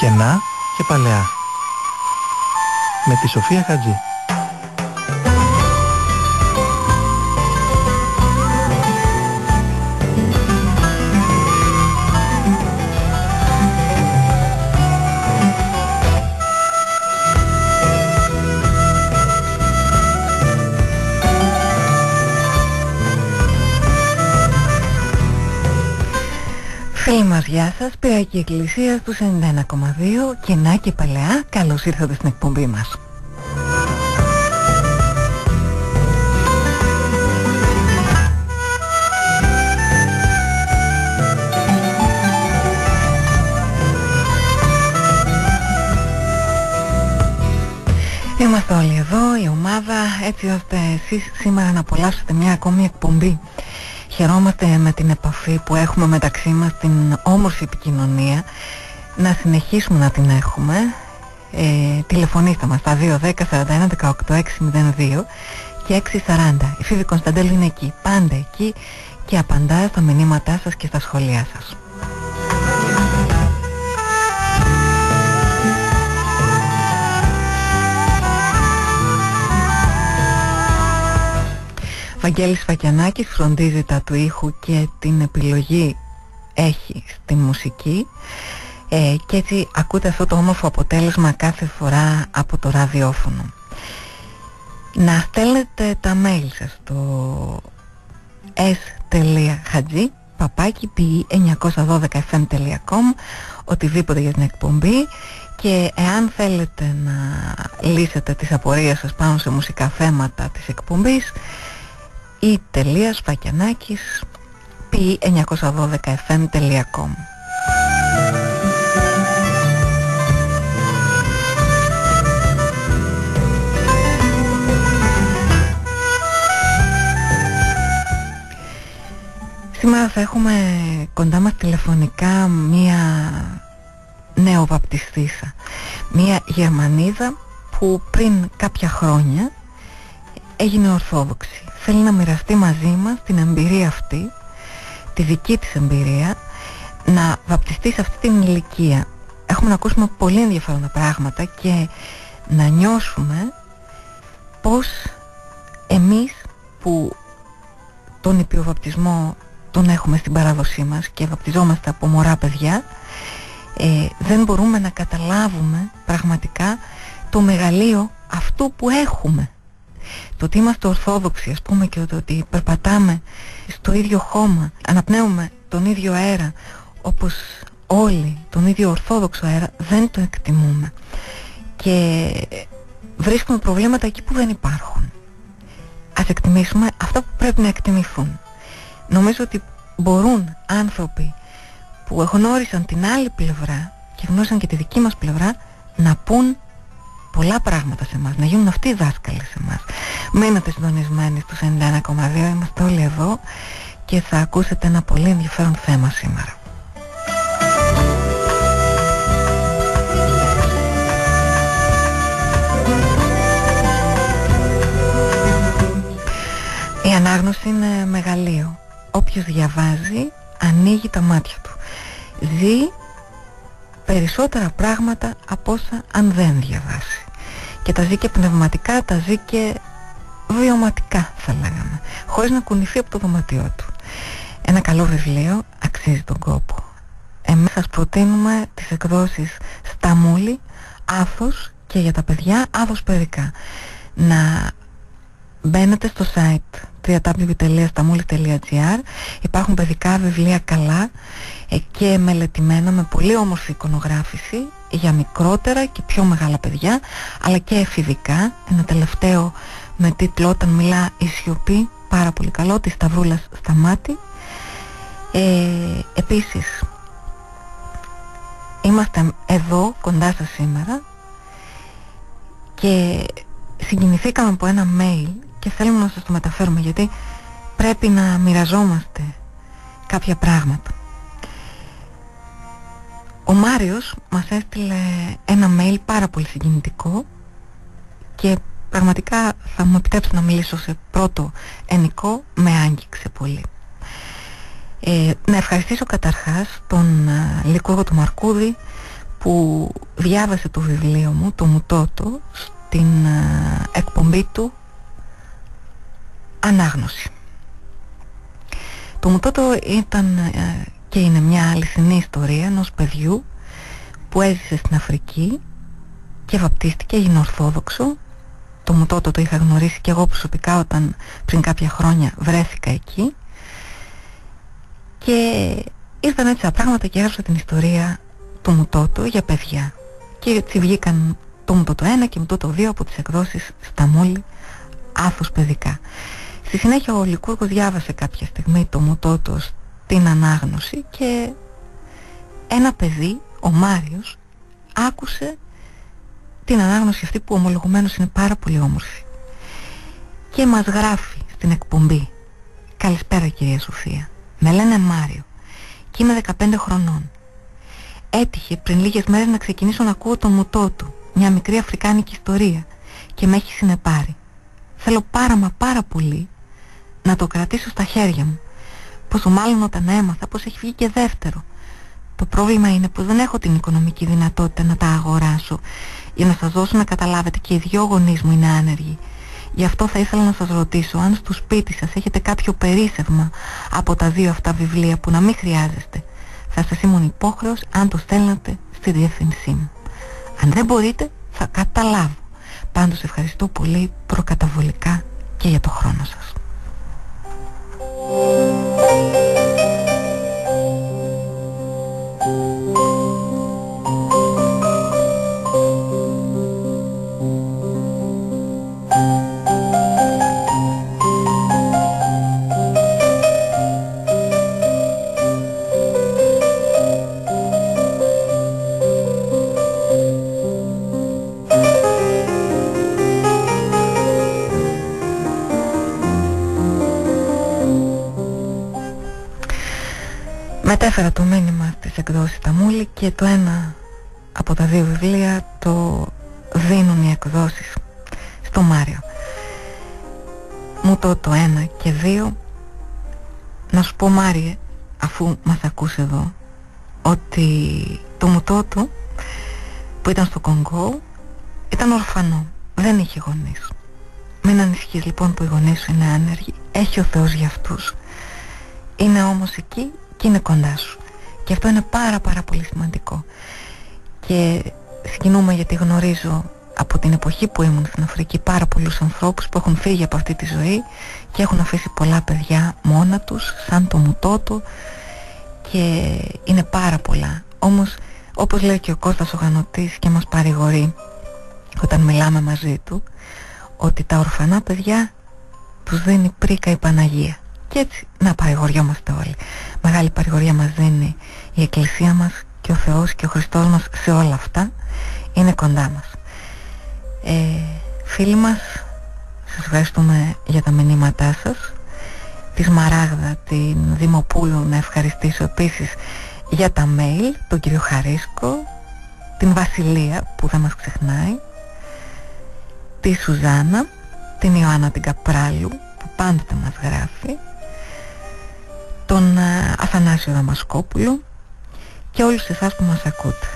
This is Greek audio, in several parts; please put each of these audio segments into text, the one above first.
Κενά και παλαιά. Με τη Σοφία Χατζή. Φίλοι μας, γεια σας. Πυραϊκή Εκκλησία στους 91,2 Κενά και Παλαιά. Καλώς ήρθατε στην εκπομπή μας. Είμαστε όλοι εδώ, η ομάδα, έτσι ώστε εσείς σήμερα να απολαύσετε μια ακόμη εκπομπή Χαιρόμαστε με την επαφή που έχουμε μεταξύ μας, την όμορφη επικοινωνία. Να συνεχίσουμε να την έχουμε. Ε, τηλεφωνήστε μας στα 210 41 18 602 και 640. Η Φίβη Κωνσταντέλου είναι εκεί, πάντα εκεί και απαντά στα μηνύματά σας και στα σχόλιά σας. Βαγγέλης Φακιανάκης φροντίζει τα του ήχου και την επιλογή έχει στη μουσική ε, και έτσι ακούτε αυτό το όμορφο αποτέλεσμα κάθε φορά από το ραδιόφωνο. Να στέλνετε τα mail σας στο s.hadji παπάκι 912fm.com οτιδήποτε για την εκπομπή και εάν θέλετε να λύσετε τις απορίες σας πάνω σε μουσικά θέματα της εκπομπής ή τελεία σφακιανάκης p912fm.com Σήμερα θα έχουμε κοντά μας τηλεφωνικά μία νέο βαπτιστήσα Μία Γερμανίδα που πριν κάποια χρόνια έγινε Ορθόδοξη θέλει να μοιραστεί μαζί μας την εμπειρία αυτή, τη δική της εμπειρία, να βαπτιστεί σε αυτή την ηλικία. Έχουμε να ακούσουμε πολύ ενδιαφέροντα πράγματα και να νιώσουμε πως εμείς που τον υπηοβαπτισμό τον έχουμε στην παράδοσή μας και βαπτιζόμαστε από μωρά παιδιά ε, δεν μπορούμε να καταλάβουμε πραγματικά το μεγαλείο αυτού που έχουμε το ότι είμαστε ορθόδοξοι ας πούμε και το ότι περπατάμε στο ίδιο χώμα, αναπνέουμε τον ίδιο αέρα όπως όλοι τον ίδιο ορθόδοξο αέρα δεν το εκτιμούμε και βρίσκουμε προβλήματα εκεί που δεν υπάρχουν. Ας εκτιμήσουμε αυτά που πρέπει να εκτιμηθούν. Νομίζω ότι μπορούν άνθρωποι που γνώρισαν την άλλη πλευρά και γνώρισαν και τη δική μας πλευρά να πούν πολλά πράγματα σε εμάς, να γίνουν αυτοί οι δάσκαλοι σε εμάς. Μένετε συντονισμένοι στους 91,2, είμαστε όλοι εδώ και θα ακούσετε ένα πολύ ενδιαφέρον θέμα σήμερα. Η ανάγνωση είναι μεγαλείο. Όποιος διαβάζει ανοίγει τα μάτια του. Ζει περισσότερα πράγματα από όσα αν δεν διαβάσει. Και τα ζει και πνευματικά, τα ζει και βιωματικά θα λέγαμε, χωρίς να κουνηθεί από το δωματιό του. Ένα καλό βιβλίο αξίζει τον κόπο. Εμείς σας προτείνουμε τις εκδόσεις Σταμούλη, Άθος και για τα παιδιά Άθος Παιδικά. Να μπαίνετε στο site www.stamuli.gr Υπάρχουν παιδικά βιβλία καλά ε, και μελετημένα με πολύ όμορφη εικονογράφηση για μικρότερα και πιο μεγάλα παιδιά αλλά και εφηβικά. Ένα τελευταίο με τίτλο «Όταν μιλά η σιωπή» πάρα πολύ καλό, της Σταυρούλας στα μάτι. Ε, επίσης, είμαστε εδώ κοντά σας σήμερα και συγκινηθήκαμε από ένα mail και θέλουμε να σας το μεταφέρουμε γιατί πρέπει να μοιραζόμαστε κάποια πράγματα. Ο Μάριος μας έστειλε ένα mail πάρα πολύ συγκινητικό και πραγματικά θα μου επιτρέψει να μιλήσω σε πρώτο ενικό, με άγγιξε πολύ. Ε, να ευχαριστήσω καταρχάς τον α, Λικούργο του Μαρκούδη που διάβασε το βιβλίο μου, το Μουτότο, στην ε, εκπομπή του Ανάγνωση. Το Μουτότο ήταν ε, και είναι μια αληθινή ιστορία ενός παιδιού που έζησε στην Αφρική και βαπτίστηκε, έγινε ορθόδοξο. Το Μουτότο το είχα γνωρίσει και εγώ προσωπικά όταν πριν κάποια χρόνια βρέθηκα εκεί και ήρθαν έτσι τα πράγματα και έγραψα την ιστορία του Μουτότο για παιδιά και έτσι βγήκαν το Μουτότο 1 και Μουτότο 2 από τις εκδόσεις στα Μούλη άθος παιδικά. Στη συνέχεια ο Λικούργος διάβασε κάποια στιγμή το Μουτότο στην ανάγνωση και ένα παιδί, ο Μάριος, άκουσε την ανάγνωση αυτή που ομολογουμένως είναι πάρα πολύ όμορφη και μας γράφει στην εκπομπή «Καλησπέρα κυρία Σοφία, με λένε Μάριο και είμαι 15 χρονών. Έτυχε πριν λίγες μέρες να ξεκινήσω να ακούω τον μουτό του, μια μικρή αφρικάνικη ιστορία και με έχει συνεπάρει. Θέλω πάρα μα πάρα πολύ να το κρατήσω στα χέρια μου Πόσο μάλλον όταν έμαθα πως έχει βγει και δεύτερο. Το πρόβλημα είναι που δεν έχω την οικονομική δυνατότητα να τα αγοράσω. Για να σας δώσω να καταλάβετε και οι δυο γονείς μου είναι άνεργοι. Γι' αυτό θα ήθελα να σας ρωτήσω αν στο σπίτι σας έχετε κάποιο περίσευμα από τα δύο αυτά βιβλία που να μην χρειάζεστε. Θα σας ήμουν υπόχρεος αν το στέλνατε στη διεύθυνσή μου. Αν δεν μπορείτε θα καταλάβω. Πάντως ευχαριστώ πολύ προκαταβολικά και για το χρόνο σας. Música και το ένα από τα δύο βιβλία το δίνουν οι εκδόσεις στο Μάριο. Μου το το ένα και δύο να σου πω Μάριε αφού μας ακούς εδώ ότι το μουτό του που ήταν στο Κονγκό ήταν ορφανό, δεν είχε γονείς. Μην ανησυχείς λοιπόν που οι γονείς σου είναι άνεργοι, έχει ο Θεός για αυτούς. Είναι όμως εκεί και είναι κοντά σου. Και αυτό είναι πάρα πάρα πολύ σημαντικό. Και συγκινούμε γιατί γνωρίζω από την εποχή που ήμουν στην Αφρική πάρα πολλούς ανθρώπους που έχουν φύγει από αυτή τη ζωή και έχουν αφήσει πολλά παιδιά μόνα τους, σαν το μουτό του και είναι πάρα πολλά. Όμως όπως λέει και ο Κώστας ο Γανωτής και μας παρηγορεί όταν μιλάμε μαζί του ότι τα ορφανά παιδιά τους δίνει πρίκα η Παναγία. Και έτσι να παρηγοριόμαστε όλοι. Μεγάλη παρηγορία μας δίνει η Εκκλησία μας και ο Θεός και ο Χριστός μας σε όλα αυτά. Είναι κοντά μας. Ε, φίλοι μας, σας ευχαριστούμε για τα μηνύματά σας. Της Σμαράγδα, την Δημοπούλου να ευχαριστήσω επίσης για τα mail, τον κύριο Χαρίσκο, την Βασιλεία που δεν μας ξεχνάει, τη Σουζάνα, την Ιωάννα την Καπράλου που πάντοτε μας γράφει τον ε, Αθανάσιο Δαμασκόπουλο και όλους εσάς που μας ακούτε.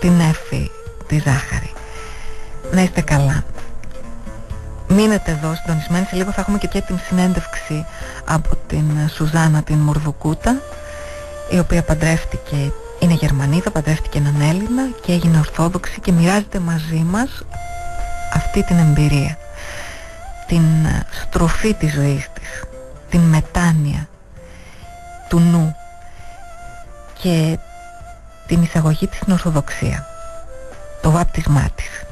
Την Έφη, τη Ζάχαρη. Να είστε καλά. Μείνετε εδώ συντονισμένοι. Σε λίγο θα έχουμε και, και την συνέντευξη από την Σουζάνα την Μουρδουκούτα η οποία παντρεύτηκε, είναι Γερμανίδα, παντρεύτηκε έναν Έλληνα και έγινε Ορθόδοξη και μοιράζεται μαζί μας αυτή την εμπειρία. Την ε, στροφή της ζωής της, την μετάνοια, του νου και την εισαγωγή της στην Ορθοδοξία. Το βάπτισμά της.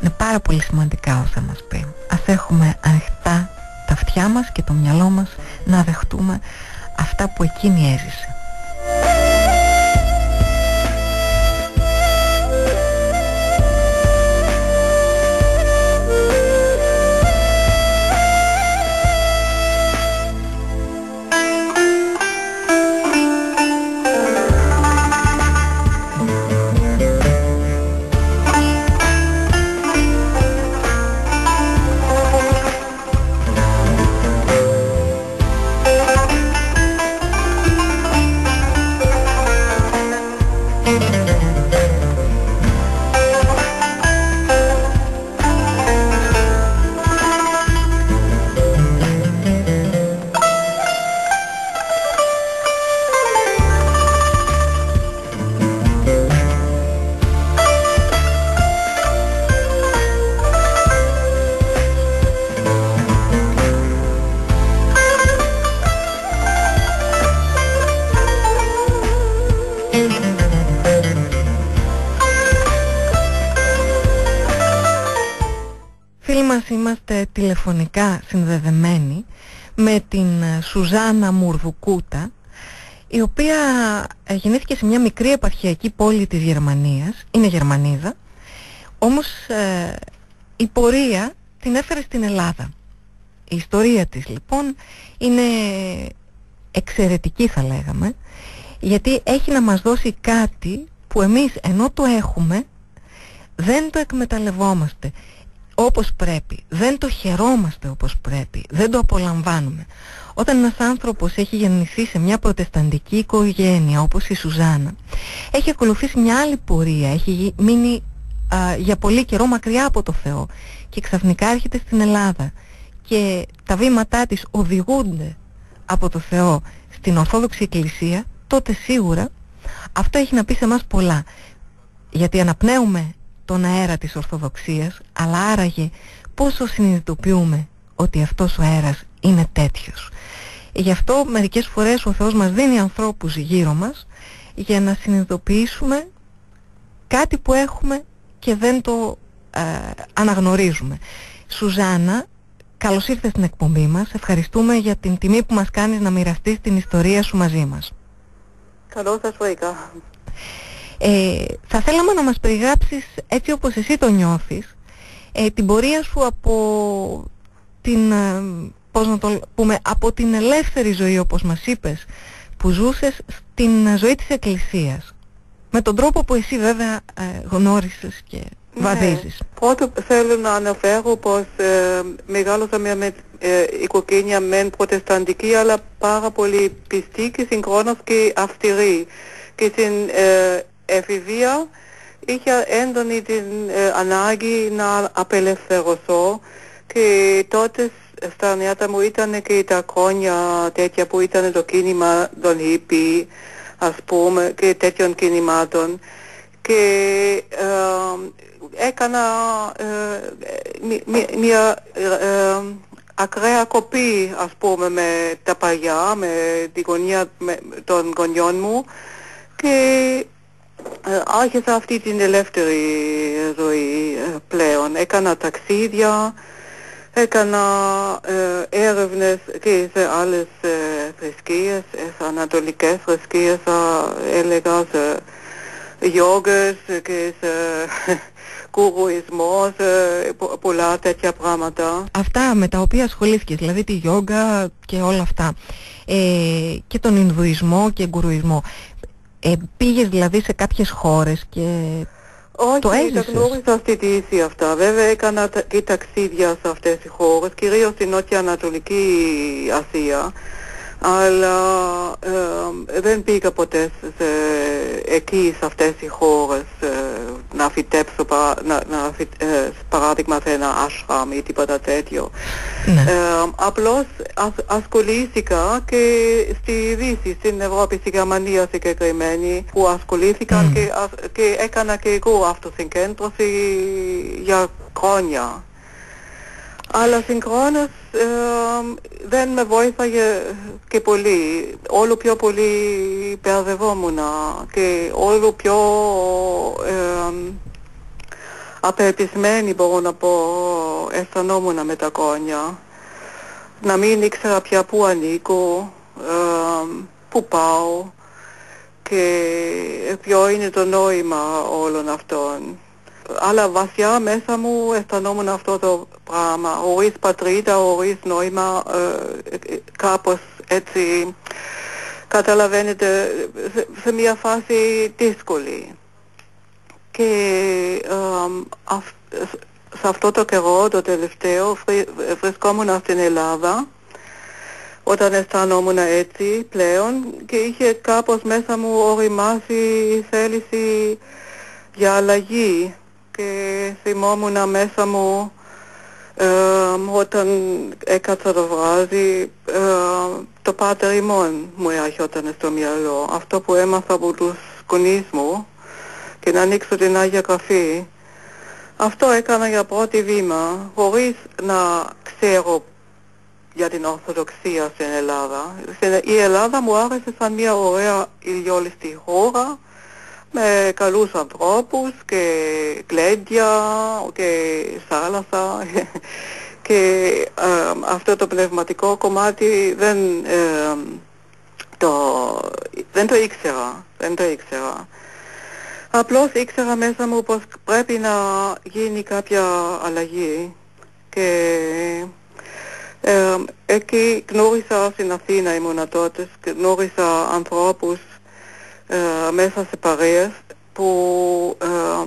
Είναι πάρα πολύ σημαντικά όσα μας πει. Ας έχουμε ανοιχτά τα αυτιά μας και το μυαλό μας να δεχτούμε αυτά που εκείνη έζησε τηλεφωνικά συνδεδεμένοι με την ε, Σουζάνα Μουρδουκούτα η οποία ε, γεννήθηκε σε μια μικρή επαρχιακή πόλη της Γερμανίας, είναι Γερμανίδα, όμως ε, η πορεία την έφερε στην Ελλάδα. Η ιστορία της λοιπόν είναι εξαιρετική θα λέγαμε, γιατί έχει να μας δώσει κάτι που εμείς ενώ το έχουμε δεν το εκμεταλλευόμαστε όπως πρέπει, δεν το χαιρόμαστε όπως πρέπει, δεν το απολαμβάνουμε. Όταν ένας άνθρωπος έχει γεννηθεί σε μια προτεσταντική οικογένεια όπως η Σουζάνα, έχει ακολουθήσει μια άλλη πορεία, έχει μείνει για πολύ καιρό μακριά από το Θεό και ξαφνικά έρχεται στην Ελλάδα και τα βήματά της οδηγούνται από το Θεό στην Ορθόδοξη Εκκλησία, τότε σίγουρα αυτό έχει να πει σε μας πολλά. Γιατί αναπνέουμε τον αέρα της Ορθοδοξίας, αλλά άραγε πόσο συνειδητοποιούμε ότι αυτός ο αέρας είναι τέτοιος. Γι' αυτό μερικές φορές ο Θεός μας δίνει ανθρώπους γύρω μας για να συνειδητοποιήσουμε κάτι που έχουμε και δεν το ε, αναγνωρίζουμε. Σουζάνα, καλώς ήρθες στην εκπομπή μας. Ευχαριστούμε για την τιμή που μας κάνεις να μοιραστείς την ιστορία σου μαζί μας. Καλώς σας βρήκα. Ε, θα θέλαμε να μας περιγράψεις έτσι όπως εσύ το νιώθεις ε, την πορεία σου από την, ε, πώς να το πούμε, από την ελεύθερη ζωή όπως μας είπες που ζούσες στην ζωή της Εκκλησίας με τον τρόπο που εσύ βέβαια ε, γνώρισες και ναι. βαδίζεις. Πρώτο θέλω να αναφέρω πως ε, μεγάλωσα με ε, οικογένεια μεν προτεσταντική αλλά πάρα πολύ πιστή και συγχρόνως και αυστηρή και στην ε, εφηβεία είχα έντονη την ε, ανάγκη να απελευθερωθώ και τότε στα νιάτα μου ήταν και τα χρόνια τέτοια που ήταν το κίνημα των hippie ας πούμε και τέτοιων κινημάτων. Και ε, έκανα ε, μια ε, ακραία κοπή ας πούμε με τα παλιά, με τη γωνία των γονιών μου. Και ε, άρχισα αυτή την ελεύθερη ζωή ε, πλέον. Έκανα ταξίδια, έκανα ε, έρευνες και σε άλλες ε, θρησκείες, σε ανατολικές θρησκείες θα έλεγα, σε γιόγες και σε κουρουισμός, ε, πολλά τέτοια πράγματα. Αυτά με τα οποία ασχολήθηκες, δηλαδή τη γιόγκα και όλα αυτά. Ε, και τον Ινδουισμό και γκουρουισμό. Ε, πήγες δηλαδή σε κάποιες χώρες και όχι, το έζησες. Όχι, γνώρισα στη Δύση αυτά. Βέβαια έκανα και ταξίδια σε αυτές τις χώρες, κυρίως στην Νότια Ανατολική Ασία αλλά ε, δεν πήγα ποτέ σε, εκεί σε αυτές τις χώρες ε, να φυτέψω παρά, να, να ε, παράδειγμα σε ένα ashram ή τίποτα τέτοιο. Ναι. απλώς ας, ασχολήθηκα και στη Δύση, στην Ευρώπη, στη Γερμανία συγκεκριμένη που ασχολήθηκαν και, και έκανα και εγώ αυτοσυγκέντρωση για χρόνια αλλά συγχρόνως ε, δεν με βοήθαγε και πολύ. Όλο πιο πολύ μπερδευόμουν και όλο πιο ε, απελπισμένη μπορώ να πω αισθανόμουν με τα κόνια. Να μην ήξερα πια πού ανήκω, ε, πού πάω και ποιο είναι το νόημα όλων αυτών αλλά βασιά μέσα μου αισθανόμουν αυτό το πράγμα, χωρίς πατρίδα, χωρίς νόημα, ε, κάπως έτσι, καταλαβαίνετε, σε, μια φάση δύσκολη. Και σε αυτό το καιρό, το τελευταίο, βρισκόμουν στην Ελλάδα, όταν αισθανόμουν έτσι πλέον και είχε κάπως μέσα μου οριμάσει η θέληση για αλλαγή και θυμόμουν μέσα μου ε, όταν έκατσα το βράδυ ε, το πάτερ ημών μου έρχονταν στο μυαλό. Αυτό που έμαθα από τους γονείς μου και να ανοίξω την Άγια Γραφή. Αυτό έκανα για πρώτη βήμα χωρίς να ξέρω για την Ορθοδοξία στην Ελλάδα. Η Ελλάδα μου άρεσε σαν μια ωραία ηλιόλιστη χώρα με καλούς ανθρώπους και κλέντια και θάλασσα και αυτό το πνευματικό κομμάτι δεν, το, δεν το ήξερα, δεν το ήξερα. Απλώς ήξερα μέσα μου πως πρέπει να γίνει κάποια αλλαγή και ε, εκεί γνώρισα στην Αθήνα ήμουνα τότε, γνώρισα ανθρώπους ε, μέσα σε παρέες που ε,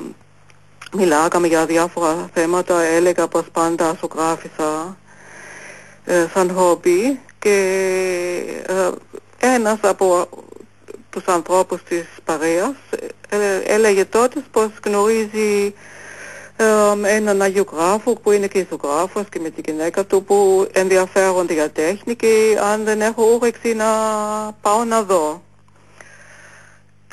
μιλάγαμε για διάφορα θέματα, έλεγα πως πάντα ζωγράφισα ε, σαν χόμπι και ε, ένας από τους ανθρώπους της παρέας ε, έλεγε τότες πως γνωρίζει έναν αγιογράφο που είναι και ζωγράφος και με τη γυναίκα του που ενδιαφέρονται για τέχνη και αν δεν έχω όρεξη να πάω να δω.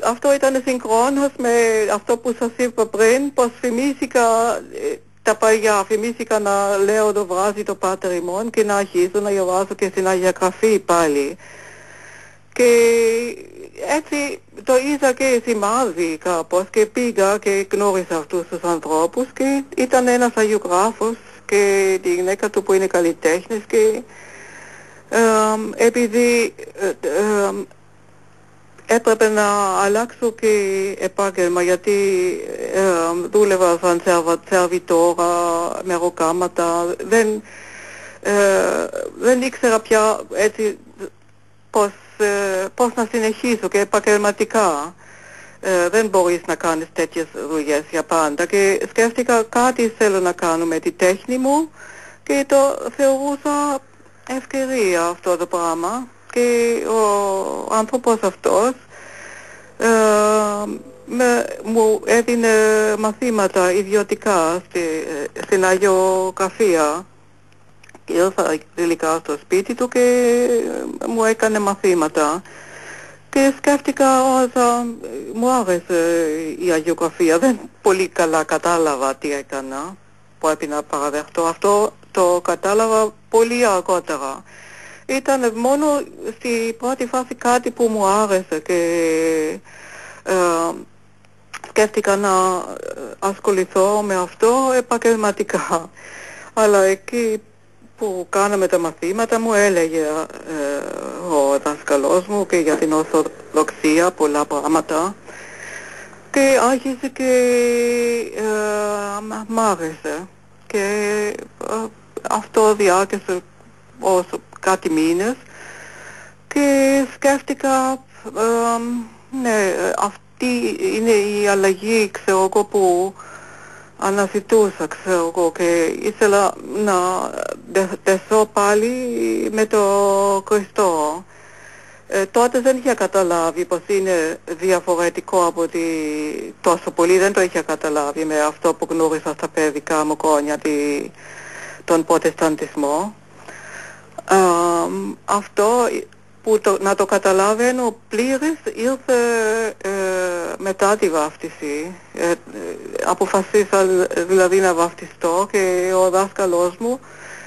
Αυτό ήταν συγχρόνως με αυτό που σας είπα πριν, πως θυμήθηκα ε, τα παλιά, θυμήθηκα να λέω το βράδυ το Πάτερ ημών και να αρχίσω να διαβάζω και στην Αγία Γραφή πάλι. Και έτσι το είδα και σημάδι κάπως και πήγα και γνώρισα αυτούς τους ανθρώπους και ήταν ένας αγιογράφος και τη γυναίκα του που είναι καλλιτέχνης και ε, επειδή ε, έπρεπε να αλλάξω και επάγγελμα γιατί ε, δούλευα σαν σερβιτόρα με ροκάματα. Δεν, δεν ήξερα πια έτσι πώς ε, πώς να συνεχίσω και επαγγελματικά. Ε, δεν μπορείς να κάνεις τέτοιες δουλειές για πάντα. Και σκέφτηκα κάτι θέλω να κάνω με τη τέχνη μου και το θεωρούσα ευκαιρία αυτό το πράγμα και ο άνθρωπος αυτός ε, με, μου έδινε μαθήματα ιδιωτικά στη, στην Αγιοκαφία ήρθα τελικά στο σπίτι του και ε, μου έκανε μαθήματα. Και σκέφτηκα ότι μου άρεσε η αγιογραφία. Δεν πολύ καλά κατάλαβα τι έκανα. Πρέπει να παραδεχτώ. Αυτό το κατάλαβα πολύ αργότερα. Ήταν μόνο στη πρώτη φάση κάτι που μου άρεσε και ε, σκέφτηκα να ασχοληθώ με αυτό επαγγελματικά. Αλλά εκεί που κάναμε τα μαθήματα μου έλεγε ε, ο δάσκαλός μου και για την Ορθοδοξία πολλά πράγματα και άρχισε και ε, μ' άρεσε και ε, αυτό διάρκεσε όσο κάτι μήνες και σκέφτηκα ε, ναι αυτή είναι η αλλαγή ξέρω εγώ που αναζητούσα ξέρω εγώ και ήθελα να τεθώ πάλι με το Χριστό. Ε, τότε δεν είχα καταλάβει πως είναι διαφορετικό από ότι τόσο πολύ δεν το είχα καταλάβει με αυτό που γνώρισα στα παιδικά μου χρόνια τη, τον ποτεσταντισμό. Ε, αυτό που το, να το καταλάβαινω πλήρες ήρθε ε, μετά τη βάφτιση. Ε, αποφασίσα δηλαδή να βαφτιστώ και ο δάσκαλός μου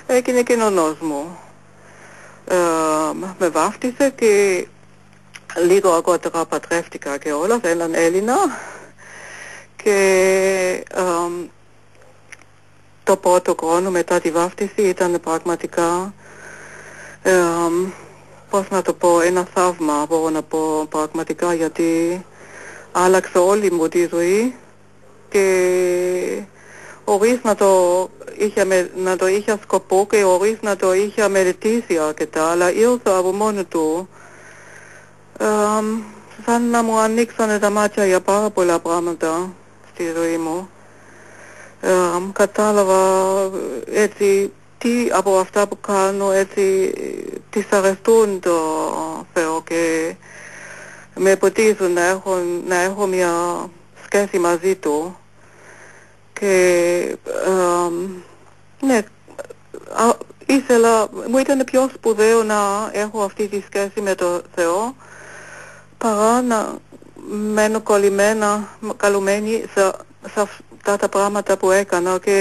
έγινε κοινωνός μου. Ε, με βάφτισε και λίγο αργότερα πατρεύτηκα και όλα έναν Έλληνα και ε, το πρώτο χρόνο μετά τη βάφτιση ήταν πραγματικά ε, πώς να το πω, ένα θαύμα μπορώ να πω πραγματικά γιατί άλλαξε όλη μου τη ζωή και χωρίς να το είχα, με, να το είχα σκοπό και χωρίς να το είχα μελετήσει αρκετά αλλά ήρθε από μόνο του. Ε, σαν να μου ανοίξανε τα μάτια για πάρα πολλά πράγματα στη ζωή μου. Ε, κατάλαβα έτσι τι από αυτά που κάνω έτσι τις αρεστούν το Θεό και με ποτίζουν να έχω, να έχω μια σχέση μαζί του. Και ε, ναι, ήθελα, μου ήταν πιο σπουδαίο να έχω αυτή τη σχέση με το Θεό παρά να μένω κολλημένα, καλουμένη σε, σε αυτά τα πράγματα που έκανα και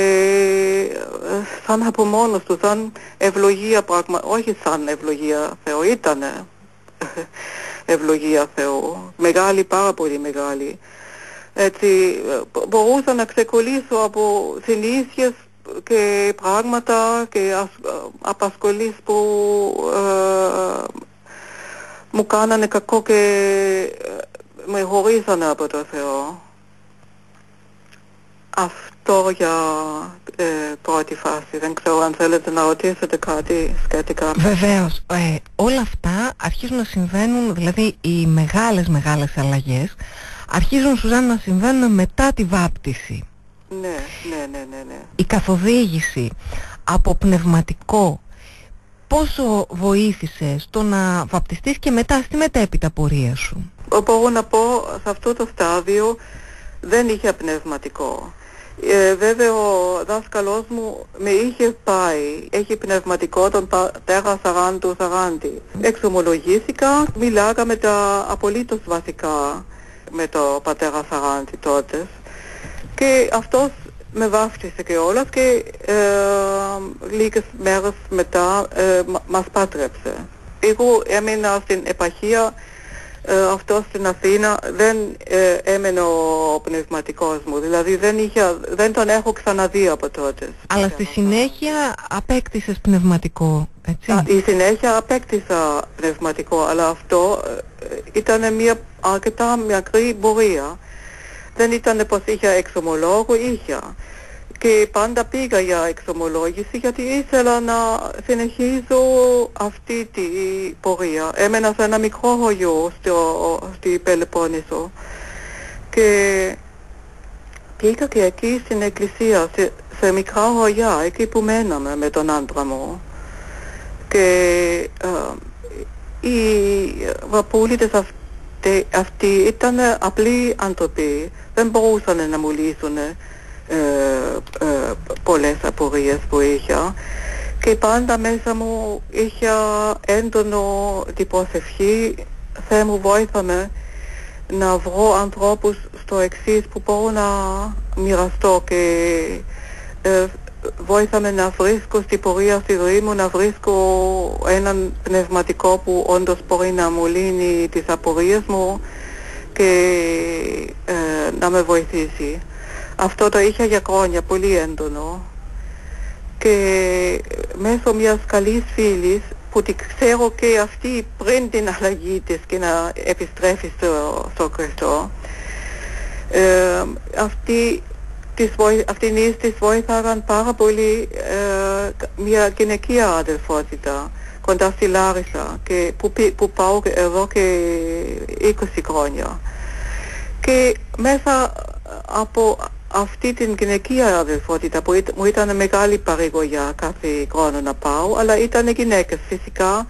ε, σαν από μόνος του, σαν ευλογία πράγμα, όχι σαν ευλογία Θεό, ήτανε ευλογία Θεού, μεγάλη, πάρα πολύ μεγάλη. Έτσι, μπορούσα να ξεκολλήσω από συνήθειες και πράγματα και απασχολείς που ε, μου κάνανε κακό και με χωρίσανε από το Θεό. Αυτό για ε, πρώτη φάση. Δεν ξέρω αν θέλετε να ρωτήσετε κάτι σχετικά. Βεβαίως. Ε, όλα αυτά αρχίζουν να συμβαίνουν, δηλαδή οι μεγάλες μεγάλες αλλαγές αρχίζουν Σουζάν να συμβαίνουν μετά τη βάπτιση. Ναι, ναι, ναι, ναι, ναι. Η καθοδήγηση από πνευματικό πόσο βοήθησε στο να βαπτιστείς και μετά στη μετέπειτα πορεία σου; Μπορώ να πω σε αυτό το στάδιο δεν είχε πνευματικό. Ε, βέβαια ο δάσκαλός μου με είχε πάει, έχει πνευματικό τον πατέρα Σαράντου Σαράντη. Εξομολογήθηκα, μιλάγαμε τα απολύτως βασικά με το πατέρα Σαράντη τότε και αυτός με βάφτισε και όλας και ε, λίγες μέρες μετά ε, μας πάτρεψε. Εγώ έμεινα στην επαρχία ε, αυτό στην Αθήνα δεν ε, έμενε ο πνευματικός μου. Δηλαδή δεν, είχε, δεν τον έχω ξαναδεί από τότε. Αλλά στη συνέχεια απέκτησες πνευματικό, έτσι; Α, η συνέχεια απέκτησα πνευματικό, αλλά αυτό ε, ήταν μια αρκετά μικρή πορεία. Δεν ήταν πως είχα εξομολόγο, είχα και πάντα πήγα για εξομολόγηση γιατί ήθελα να συνεχίζω αυτή την πορεία. Έμενα σε ένα μικρό χωριό στο, στη Πελεπόννησο και πήγα και εκεί στην εκκλησία, σε, σε μικρά χωριά, εκεί που μέναμε με τον άντρα μου. Και ε, οι βαπούλητες αυτοί, αυτοί ήταν απλοί άνθρωποι, δεν μπορούσαν να μου λύσουν ε, ε, πολλές απορίες που είχα και πάντα μέσα μου είχα έντονο την προσευχή Θεέ μου βοήθαμε να βρω ανθρώπους στο εξής που μπορώ να μοιραστώ και ε, βοήθαμε να βρίσκω στην πορεία στη ζωή μου να βρίσκω έναν πνευματικό που όντως μπορεί να μου λύνει τις απορίες μου και ε, να με βοηθήσει. Αυτό το είχα για χρόνια, πολύ έντονο. Και μέσω μιας καλής φίλης που τη ξέρω και αυτή πριν την αλλαγή της και να επιστρέφει στο, στο Χριστό ε, αυτή της αυτήν της βοήθαγαν πάρα πολύ ε, μια γυναικεία αδελφότητα κοντά στη Λάρισα και που, που πάω εδώ και 20 χρόνια και μέσα από αυτή την γυναικεία αδελφότητα που μου ήταν μεγάλη παρηγοριά κάθε χρόνο να πάω, αλλά ήταν γυναίκες φυσικά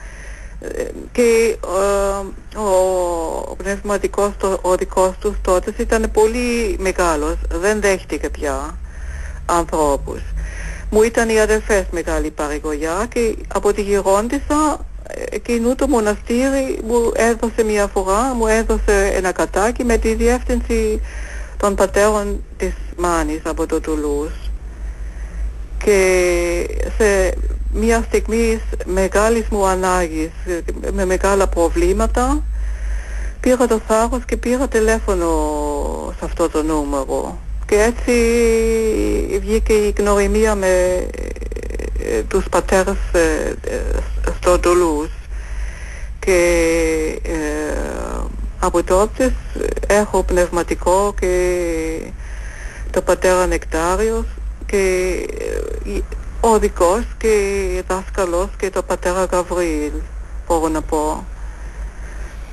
ε, και ε, ο πνευματικός ο δικός τους τότε ήταν πολύ μεγάλος, δεν δέχτηκε πια ανθρώπους. Μου ήταν οι αδελφές μεγάλη παρηγοριά και από τη γερόντισσα εκείνου το μοναστήρι μου έδωσε μια φορά, μου έδωσε ένα κατάκι με τη διεύθυνση των πατέρων της Μάνης από το Τουλούς και σε μια στιγμή μεγάλης μου ανάγκης με μεγάλα προβλήματα πήρα το θάρρος και πήρα τηλέφωνο σε αυτό το νούμερο. Και έτσι βγήκε η γνωριμία με ε, τους πατέρες ε, ε, στο Τουλούς. Και από τότε έχω πνευματικό και το πατέρα Νεκτάριος και ο δικός και δάσκαλος και το πατέρα Γαβρίλ μπορώ να πω.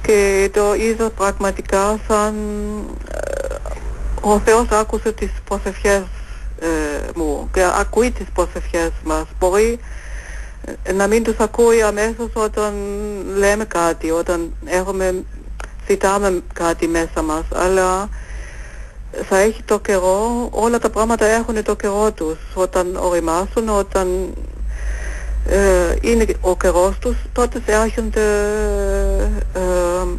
Και το είδα πραγματικά σαν ο Θεός άκουσε τις προσευχές ε, μου και ακούει τις προσευχές μας. Μπορεί να μην τους ακούει αμέσως όταν λέμε κάτι όταν έχουμε ζητάμε κάτι μέσα μας, αλλά θα έχει το καιρό, όλα τα πράγματα έχουν το καιρό τους. Όταν οριμάσουν, όταν ε, είναι ο καιρός τους, τότε έρχονται ε,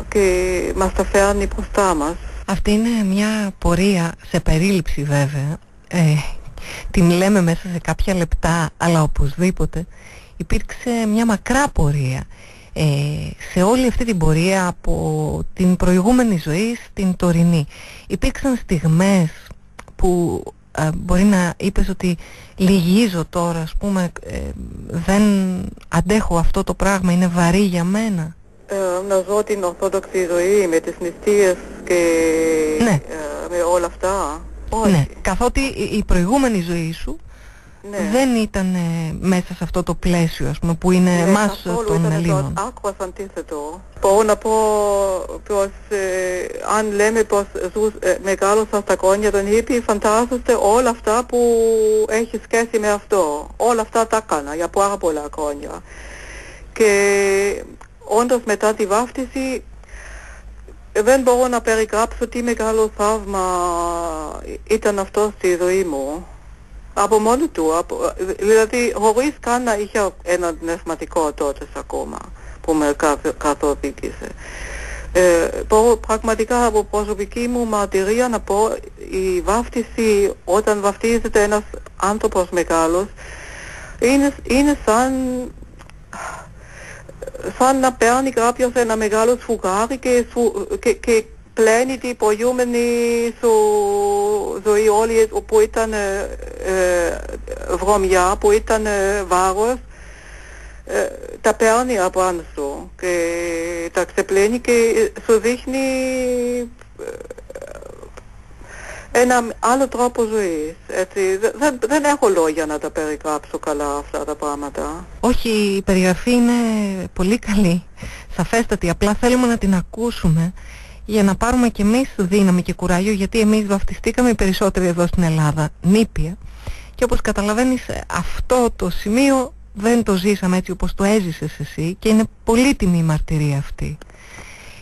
και μας τα φέρνει μπροστά μας. Αυτή είναι μια πορεία σε περίληψη βέβαια. Ε, την λέμε μέσα σε κάποια λεπτά, αλλά οπωσδήποτε υπήρξε μια μακρά πορεία ε, σε όλη αυτή την πορεία από την προηγούμενη ζωή στην τωρινή. Υπήρξαν στιγμές που ε, μπορεί να είπες ότι λυγίζω τώρα ας πούμε ε, δεν αντέχω αυτό το πράγμα είναι βαρύ για μένα ε, να ζω την ορθόδοξη ζωή με τις νηστείες και Ναι. ε, με όλα αυτά. Όχι. ναι, καθότι η η προηγούμενη ζωή σου Ναι. δεν ήταν ε, μέσα σε αυτό το πλαίσιο ας πούμε που είναι Ναι, εμάς καθόλου των ήταν Ελλήνων το άκρος αντίθετο. Μπορώ να πω πως ε, αν λέμε πως ζούς, ε, μεγάλωσα στα χρόνια των hippie, φαντάζεστε όλα αυτά που έχει σχέση με αυτό. Όλα αυτά τα έκανα για πάρα πολλά χρόνια. Και όντως μετά τη βάφτιση δεν μπορώ να περιγράψω τι μεγάλο θαύμα ήταν αυτό στη ζωή μου. Από μόνο του, από, δηλαδή χωρίς καν να είχα ένα πνευματικό τότε ακόμα που με καθ- καθοδήγησε. Ε, μπορώ πραγματικά από προσωπική μου μαρτυρία να πω η βάφτιση όταν βαφτίζεται ένας άνθρωπος μεγάλος είναι, είναι σαν σαν να παίρνει κάποιος ένα μεγάλο σφουγγάρι και, σου, και, και πλένει την προηγούμενη σου ζωή όλη που ήταν ε, ε, βρωμιά, που ήταν ε, βάρος ε, τα παίρνει από πάνω σου και τα ξεπλένει και σου δείχνει ε, ένα άλλο τρόπο ζωής. Έτσι. Δε- Δεν, δεν έχω λόγια να τα περιγράψω καλά αυτά τα πράγματα. Όχι, η περιγραφή είναι πολύ καλή, σαφέστατη. Απλά θέλουμε να την ακούσουμε για να πάρουμε κι εμείς δύναμη και κουράγιο, γιατί εμείς βαφτιστήκαμε οι περισσότεροι εδώ στην Ελλάδα, νήπια. Και όπως καταλαβαίνεις, αυτό το σημείο δεν το ζήσαμε έτσι όπως το έζησες εσύ και είναι πολύτιμη η μαρτυρία αυτή.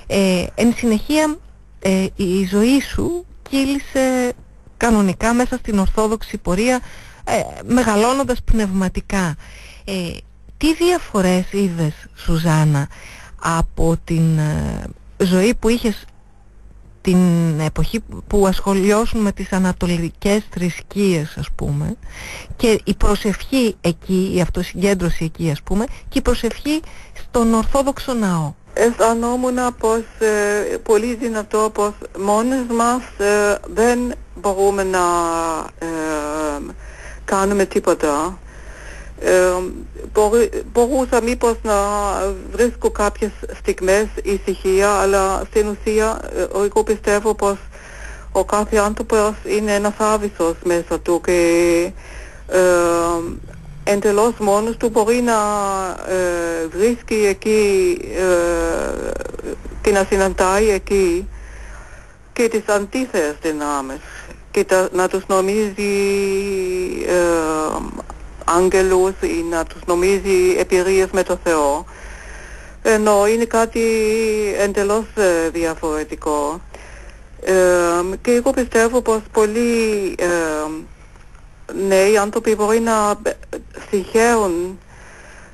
Ε, εν συνεχεία, ε, η ζωή σου κύλησε κανονικά μέσα στην ορθόδοξη πορεία, ε, μεγαλώνοντας πνευματικά. Ε, τι διαφορές είδες, Σουζάνα, από την ε, ζωή που είχες την εποχή που ασχολιώσουν με τις ανατολικές θρησκείες ας πούμε και η προσευχή εκεί, η αυτοσυγκέντρωση εκεί ας πούμε και η προσευχή στον Ορθόδοξο Ναό. Αισθανόμουν πως ε, πολύ δυνατό πως μόνες μας ε, δεν μπορούμε να ε, κάνουμε τίποτα. Ε, μπορεί, μπορούσα μήπως να βρίσκω κάποιες στιγμές ησυχία, αλλά στην ουσία ε, εγώ πιστεύω πως ο κάθε άνθρωπος είναι ένας άβυσος μέσα του και ε, εντελώς μόνος του μπορεί να ε, βρίσκει εκεί ε, και να συναντάει εκεί και τις αντίθετες δυνάμεις και τα, να τους νομίζει ε, άγγελους ή να τους νομίζει εμπειρίες με το Θεό. Ενώ είναι κάτι εντελώς ε, διαφορετικό. Ε, και εγώ πιστεύω πως πολλοί ε, νέοι άνθρωποι μπορεί να ε, συγχαίρουν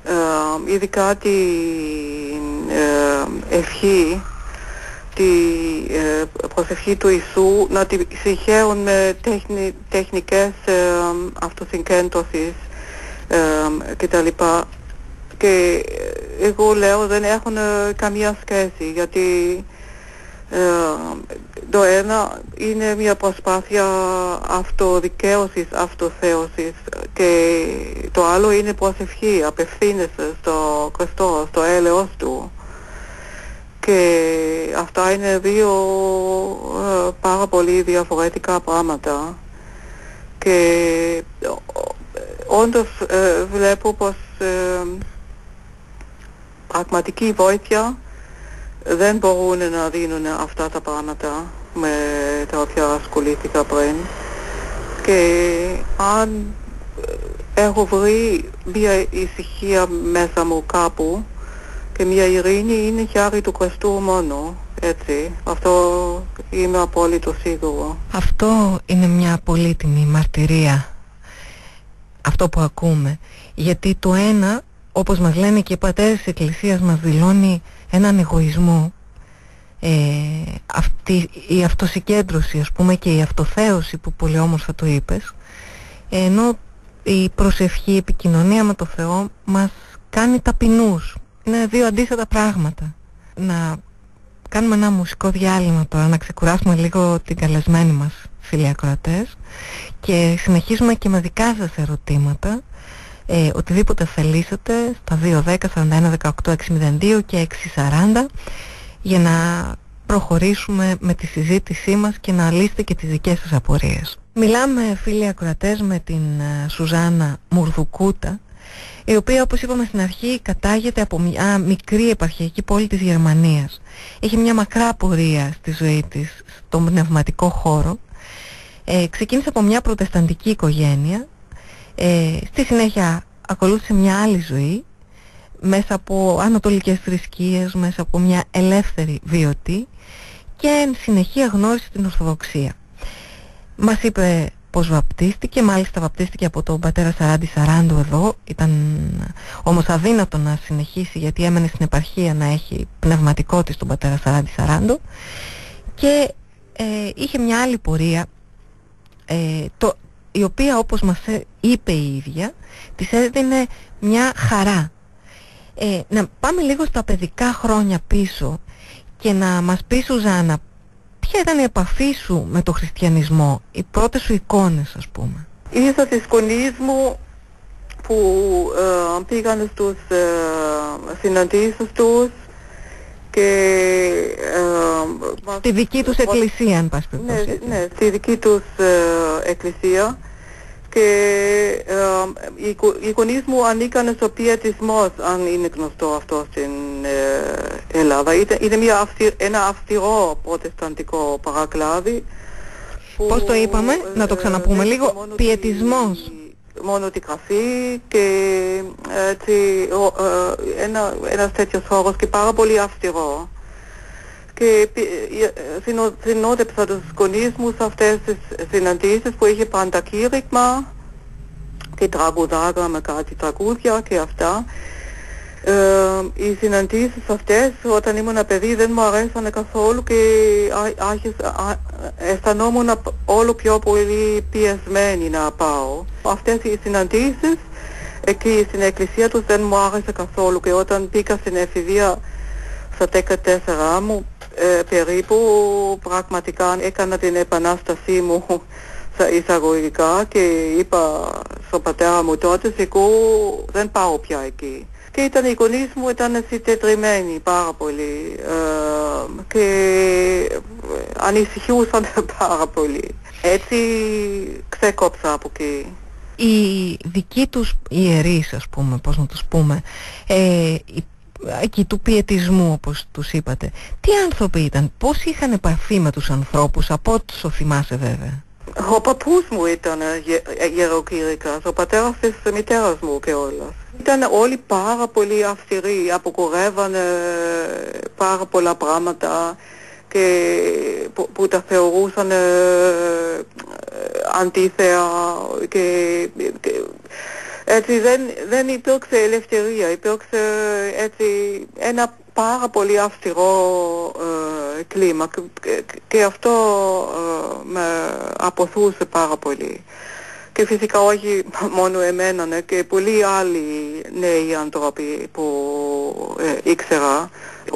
ε, ειδικά την ε, ευχή τη ε, προσευχή του Ιησού να τη συγχαίρουν με τέχνη, τεχνικές ε, αυτοσυγκέντρωσης ε, και τα λοιπά. Και εγώ λέω δεν έχουν ε, καμία σχέση γιατί ε, το ένα είναι μια προσπάθεια αυτοδικαίωσης, αυτοθέωσης και το άλλο είναι προσευχή, απευθύνεσαι στο Χριστό, στο έλεος Του. Και αυτά είναι δύο ε, πάρα πολύ διαφορετικά πράγματα. Και ε, όντως ε, βλέπω πως ε, πραγματική βοήθεια δεν μπορούν να δίνουν αυτά τα πράγματα με τα οποία ασχολήθηκα πριν. Και αν ε, έχω βρει μια ησυχία μέσα μου κάπου και μια ειρήνη είναι χάρη του Χριστού μόνο έτσι. Αυτό είμαι απόλυτο σίγουρο. Αυτό είναι μια πολύτιμη μαρτυρία αυτό που ακούμε. Γιατί το ένα όπως μας λένε και οι πατέρες της Εκκλησίας μας δηλώνει έναν εγωισμό ε, αυτή, η αυτοσυγκέντρωση ας πούμε και η αυτοθέωση που πολύ όμορφα το είπες. Ενώ η προσευχή, η επικοινωνία με το Θεό μας κάνει ταπεινούς. Είναι δύο αντίθετα πράγματα. Να κάνουμε ένα μουσικό διάλειμμα τώρα, να ξεκουράσουμε λίγο την καλεσμένη μας φίλοι ακροατές και συνεχίζουμε και με δικά σας ερωτήματα ε, οτιδήποτε θελήσετε στα 210 41 18 602 και 640 για να προχωρήσουμε με τη συζήτησή μας και να λύσετε και τις δικές σας απορίες. Μιλάμε φίλοι ακροατές με την ε, Σουζάνα Μουρδουκούτα η οποία όπως είπαμε στην αρχή κατάγεται από μια μικρή επαρχιακή πόλη της Γερμανίας. Έχει μια μακρά πορεία στη ζωή της στον πνευματικό χώρο. Ε, ξεκίνησε από μια προτεσταντική οικογένεια. Ε, στη συνέχεια ακολούθησε μια άλλη ζωή μέσα από ανατολικές θρησκείες, μέσα από μια ελεύθερη βιωτή και εν συνεχεία γνώρισε την Ορθοδοξία. Μας είπε πως βαπτίστηκε, μάλιστα βαπτίστηκε από τον πατέρα Σαράντη Σαράντου εδώ, ήταν όμως αδύνατο να συνεχίσει γιατί έμενε στην επαρχία να έχει πνευματικό της τον πατέρα Σαράντη Σαράντου και ε, είχε μια άλλη πορεία ε, το, η οποία όπως μας είπε η ίδια της έδινε μια χαρά. Ε, να πάμε λίγο στα παιδικά χρόνια πίσω και να μας πει Σουζάνα ποια ήταν η επαφή σου με το χριστιανισμό, οι πρώτες σου εικόνες ας πούμε; Είδα τις γονείς μου που ε, πήγαν στους ε, συναντήσεις τους και... Ε, στη δική τους εκκλησία, αν πας ναι, ναι, στη δική τους ε, εκκλησία και ε, οι γονείς μου ανήκαν στο πιετισμός, αν είναι γνωστό αυτό στην ε, Ελλάδα. Είναι μια αυστηρ, ένα αυστηρό προτεσταντικό παρακλάδι. Πώς το είπαμε, ε, να το ξαναπούμε λίγο, πιετισμός. Μόνο τη γραφή και έτσι, ένα, ένας τέτοιος χώρος και πάρα πολύ αυστηρό και συνόδεψα τους γονείς μου σε αυτές τις συναντήσεις που είχε πάντα κήρυγμα και τραγουδάγα με κάτι τραγούδια και αυτά. Ε, οι συναντήσεις αυτές όταν ήμουν παιδί δεν μου αρέσανε καθόλου και άρχισα, αισθανόμουν όλο πιο πολύ πιεσμένη να πάω. Αυτές οι συναντήσεις εκεί στην εκκλησία τους δεν μου άρεσε καθόλου και όταν πήγα στην εφηβεία στα 14 μου ε, περίπου πραγματικά έκανα την επανάστασή μου στα εισαγωγικά και είπα στον πατέρα μου τότε εγώ δεν πάω πια εκεί. Και ήταν οι γονείς μου ήταν συντετριμένοι πάρα πολύ ε, και ανησυχούσαν πάρα πολύ. Έτσι ξεκόψα από εκεί. Οι δικοί τους ιερείς ας πούμε, πώς να τους πούμε, ε, εκεί του πιετισμού όπως τους είπατε. Τι άνθρωποι ήταν, πώς είχαν επαφή με τους ανθρώπους, από ό,τι θυμάσαι βέβαια; Ο παππούς μου ήταν γεροκήρυκας, ο πατέρας της μητέρας μου και όλας. Ήταν όλοι πάρα πολύ αυστηροί, αποκορεύανε πάρα πολλά πράγματα και που, που τα θεωρούσαν ε, αντίθεα και, και έτσι δεν, δεν υπήρξε ελευθερία, υπήρξε έτσι ένα πάρα πολύ αυστηρό ε, κλίμα και, και αυτό ε, με αποθούσε πάρα πολύ. Και φυσικά όχι μόνο εμένα ναι, και πολλοί άλλοι νέοι άνθρωποι που ε, ήξερα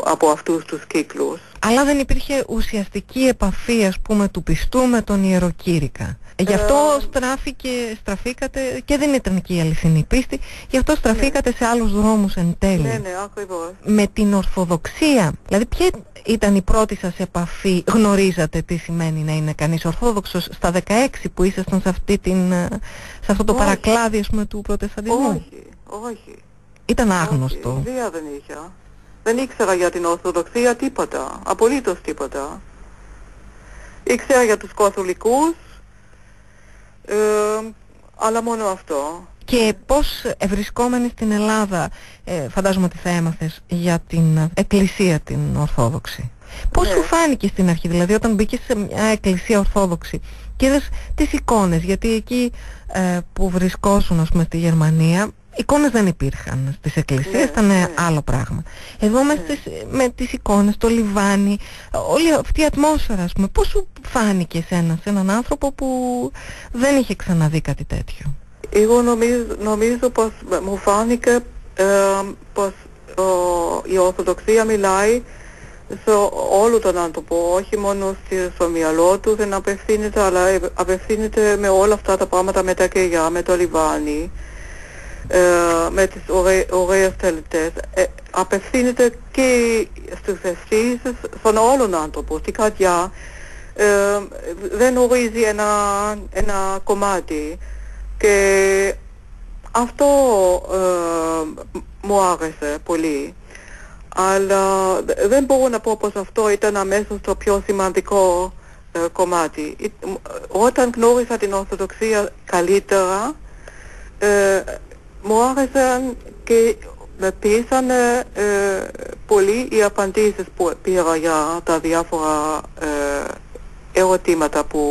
από αυτούς τους κύκλους. Αλλά δεν υπήρχε ουσιαστική επαφή ας πούμε του πιστού με τον ιεροκήρυκα. Γι' αυτό ε, στράφηκε, στραφήκατε και δεν ήταν και η αληθινή πίστη, γι' αυτό στραφήκατε ναι. σε άλλους δρόμους εν τέλει. Ναι, ναι, ακριβώς. Με την Ορθοδοξία, δηλαδή ποια ήταν η πρώτη σας επαφή, γνωρίζατε τι σημαίνει να είναι κανείς Ορθόδοξος στα 16 που ήσασταν σε, αυτή την, σε αυτό το όχι. παρακλάδι ας πούμε, του προτεσταντισμού. Όχι, όχι. Ήταν άγνωστο. Όχι, δεν είχα. Δεν ήξερα για την Ορθοδοξία τίποτα, απολύτως τίποτα. Ήξερα για τους Καθολικούς, ε, αλλά μόνο αυτό. Και πώς βρισκόμενοι στην Ελλάδα, ε, φαντάζομαι ότι θα έμαθες για την εκκλησία την Ορθόδοξη. Πώς ναι. σου φάνηκε στην αρχή, δηλαδή όταν μπήκες σε μια εκκλησία Ορθόδοξη και είδες τις εικόνες, γιατί εκεί ε, που βρισκόσουν ας πούμε στη Γερμανία εικόνες δεν υπήρχαν στις εκκλησίες, ναι, ήταν ναι. άλλο πράγμα. Εδώ με, ναι. με τις εικόνες, το λιβάνι, όλη αυτή η ατμόσφαιρα, ας πούμε, πώς σου φάνηκε σε, ένα, σε έναν άνθρωπο που δεν είχε ξαναδεί κάτι τέτοιο; Εγώ νομίζω, νομίζω πως μου φάνηκε ε, πως η Ορθοδοξία μιλάει σε όλο τον άνθρωπο, όχι μόνο στο μυαλό του δεν απευθύνεται, αλλά απευθύνεται με όλα αυτά τα πράγματα με τα κεριά, με το λιβάνι, ε, με τις ωραί, ωραίες τελετές. Ε, απευθύνεται και στους αισθήσεις στον όλον άνθρωπο, στην καρδιά. Ε, δεν ορίζει ένα, ένα κομμάτι. Και αυτό ε, μου άρεσε πολύ αλλά δεν μπορώ να πω πως αυτό ήταν αμέσως το πιο σημαντικό ε, κομμάτι. Όταν γνώρισα την Ορθοδοξία καλύτερα, ε, μου άρεσαν και με πείσανε ε, πολύ οι απαντήσεις που πήρα για τα διάφορα ερωτήματα που